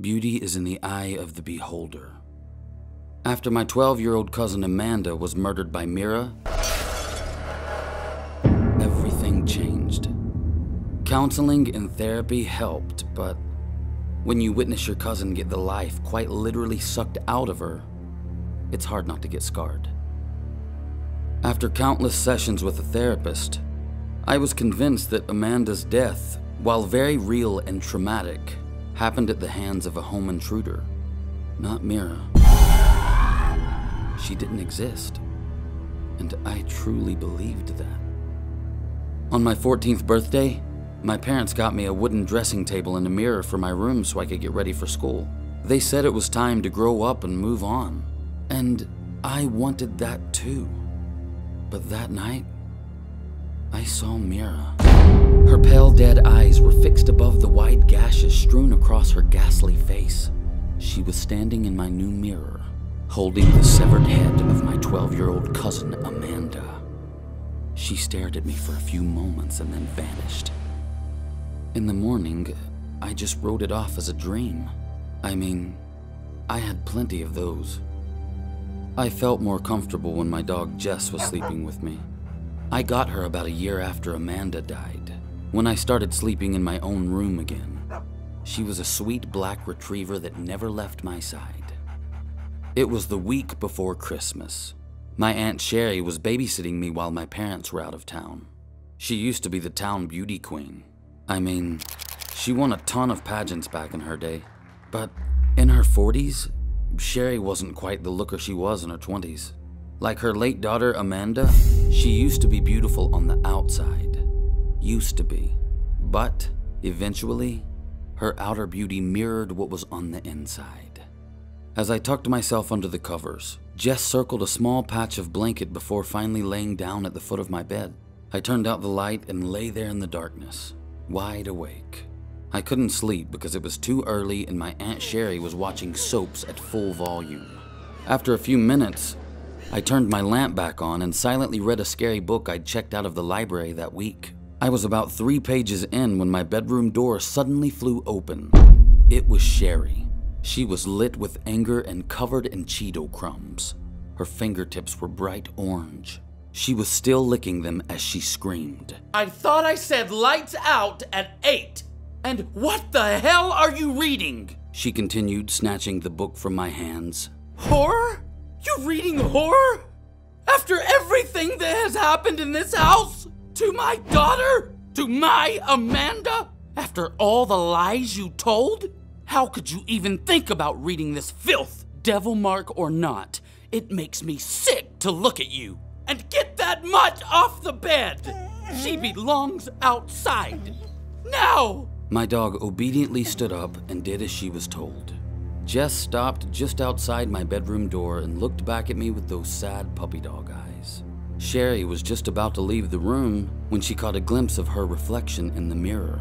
Beauty is in the eye of the beholder. After my 12 year old cousin Amanda was murdered by Mira, everything changed. Counseling and therapy helped, but when you witness your cousin get the life quite literally sucked out of her, it's hard not to get scarred. After countless sessions with a therapist, I was convinced that Amanda's death, while very real and traumatic, happened at the hands of a home intruder, not Mira. She didn't exist, and I truly believed that. On my 14th birthday, my parents got me a wooden dressing table and a mirror for my room so I could get ready for school. They said it was time to grow up and move on, and I wanted that too. But that night, I saw Mira. Her pale, dead eyes were fixed above the wide gashes strewn across her ghastly face. She was standing in my new mirror, holding the severed head of my 12 year old cousin, Amanda. She stared at me for a few moments and then vanished. In the morning, I just wrote it off as a dream. I mean, I had plenty of those. I felt more comfortable when my dog Jess was sleeping with me. I got her about a year after Amanda died, when I started sleeping in my own room again. She was a sweet black retriever that never left my side. It was the week before Christmas. My Aunt Sherry was babysitting me while my parents were out of town. She used to be the town beauty queen. I mean, she won a ton of pageants back in her day. But in her 40s, Sherry wasn't quite the looker she was in her 20s. Like her late daughter Amanda, she used to be beautiful on the outside. Used to be. But eventually, her outer beauty mirrored what was on the inside. As I tucked myself under the covers, Jess circled a small patch of blanket before finally laying down at the foot of my bed. I turned out the light and lay there in the darkness, wide awake. I couldn't sleep because it was too early and my Aunt Sherry was watching soaps at full volume. After a few minutes, I turned my lamp back on and silently read a scary book I'd checked out of the library that week. I was about three pages in when my bedroom door suddenly flew open. It was Sherry. She was lit with anger and covered in Cheeto crumbs. Her fingertips were bright orange. She was still licking them as she screamed. I thought I said lights out at 8. And what the hell are you reading? She continued, snatching the book from my hands. Horror? You're reading horror? After everything that has happened in this house? To my daughter? To my Amanda? After all the lies you told? How could you even think about reading this filth? Devil mark or not, it makes me sick to look at you. And get that mutt off the bed! She belongs outside. Now! My dog obediently stood up and did as she was told. Jess stopped just outside my bedroom door and looked back at me with those sad puppy dog eyes. Sherry was just about to leave the room when she caught a glimpse of her reflection in the mirror.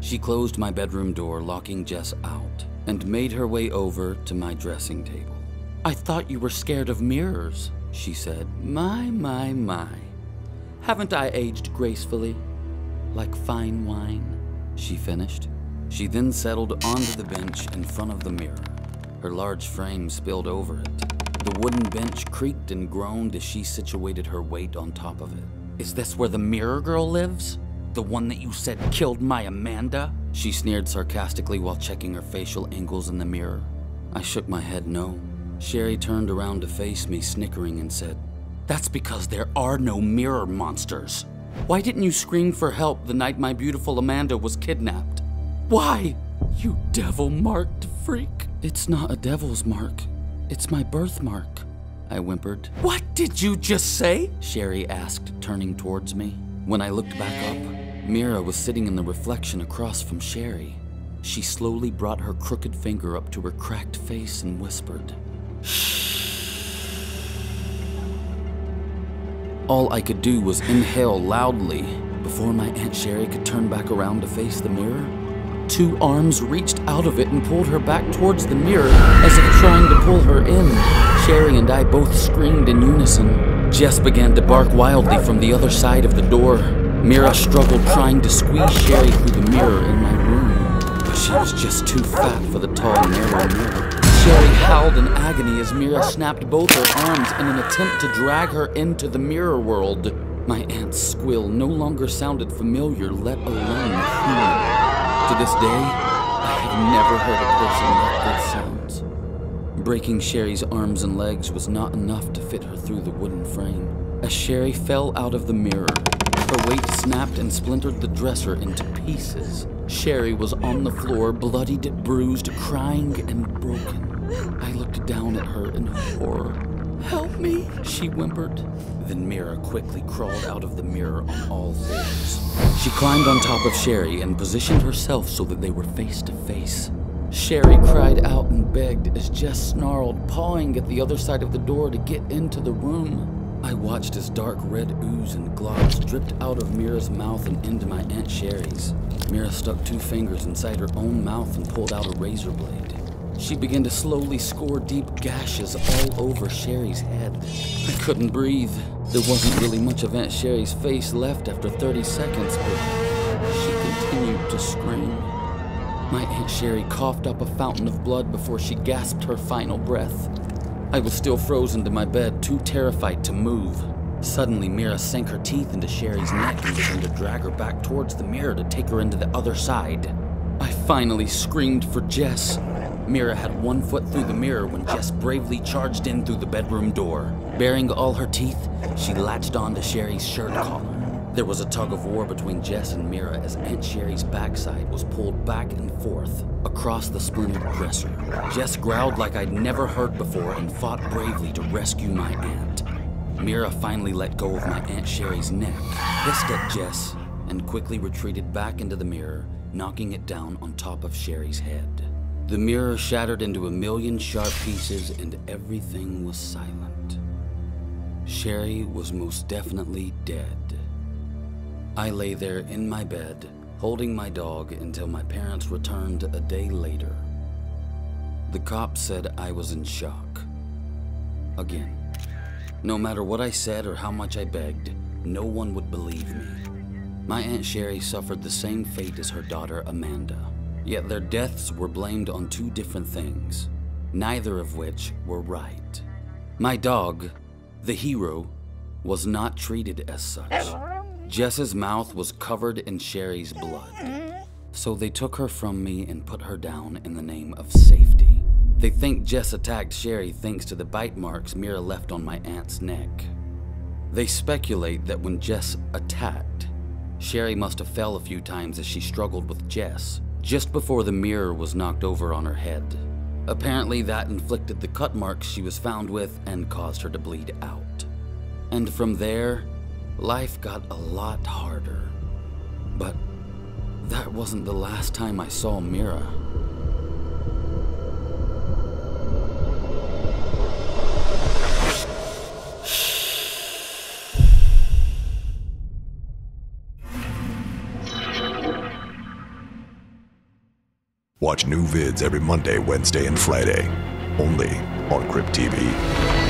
She closed my bedroom door, locking Jess out, and made her way over to my dressing table. I thought you were scared of mirrors, she said. My, my, my. Haven't I aged gracefully? Like fine wine? She finished. She then settled onto the bench in front of the mirror. Her large frame spilled over it. The wooden bench creaked and groaned as she situated her weight on top of it. Is this where the mirror girl lives? The one that you said killed my Amanda? She sneered sarcastically while checking her facial angles in the mirror. I shook my head no. Sherry turned around to face me, snickering, and said, That's because there are no mirror monsters. Why didn't you scream for help the night my beautiful Amanda was kidnapped? Why? You devil marked freak. It's not a devil's mark. It's my birthmark, I whimpered. What did you just say? Sherry asked, turning towards me. When I looked back up, Mira was sitting in the reflection across from Sherry. She slowly brought her crooked finger up to her cracked face and whispered, All I could do was inhale loudly before my Aunt Sherry could turn back around to face the mirror. Two arms reached out of it and pulled her back towards the mirror as if trying to pull her in. Sherry and I both screamed in unison. Jess began to bark wildly from the other side of the door. Mira struggled trying to squeeze Sherry through the mirror in my room, but She was just too fat for the tall, narrow mirror. Sherry howled in agony as Mira snapped both her arms in an attempt to drag her into the mirror world. My aunt's squill no longer sounded familiar, let alone human. To this day, I have never heard a person make those sounds. Breaking Sherry's arms and legs was not enough to fit her through the wooden frame. As Sherry fell out of the mirror, her weight snapped and splintered the dresser into pieces. Sherry was on the floor, bloodied, bruised, crying, and broken. I looked down at her in horror. Help me, she whimpered. Then Mira quickly crawled out of the mirror on all fours. She climbed on top of Sherry and positioned herself so that they were face to face. Sherry cried out and begged as Jess snarled, pawing at the other side of the door to get into the room. I watched as dark red ooze and globs dripped out of Mira's mouth and into my Aunt Sherry's. Mira stuck two fingers inside her own mouth and pulled out a razor blade. She began to slowly score deep gashes all over Sherry's head. I couldn't breathe. There wasn't really much of Aunt Sherry's face left after 30 seconds, but she continued to scream. My Aunt Sherry coughed up a fountain of blood before she gasped her final breath. I was still frozen to my bed, too terrified to move. Suddenly, Mira sank her teeth into Sherry's neck and began to drag her back towards the mirror to take her into the other side. I finally screamed for Jess. Mira had one foot through the mirror when Jess bravely charged in through the bedroom door. Baring all her teeth, she latched onto Sherry's shirt collar. There was a tug of war between Jess and Mira as Aunt Sherry's backside was pulled back and forth across the splintered dresser. Jess growled like I'd never heard before and fought bravely to rescue my aunt. Mira finally let go of my Aunt Sherry's neck, hissed at Jess, and quickly retreated back into the mirror, knocking it down on top of Sherry's head. The mirror shattered into a million sharp pieces and everything was silent. Sherry was most definitely dead. I lay there in my bed, holding my dog until my parents returned a day later. The cops said I was in shock. Again, no matter what I said or how much I begged, no one would believe me. My Aunt Sherry suffered the same fate as her daughter Amanda. Yet their deaths were blamed on two different things, neither of which were right. My dog, the hero, was not treated as such. Jess's mouth was covered in Sherry's blood. So they took her from me and put her down in the name of safety. They think Jess attacked Sherry thanks to the bite marks Mira left on my aunt's neck. They speculate that when Jess attacked, Sherry must have fell a few times as she struggled with Jess, just before the mirror was knocked over on her head. Apparently, that inflicted the cut marks she was found with and caused her to bleed out. And from there, life got a lot harder. But that wasn't the last time I saw Mira. Watch new vids every Monday, Wednesday, and Friday, only on Crypt TV.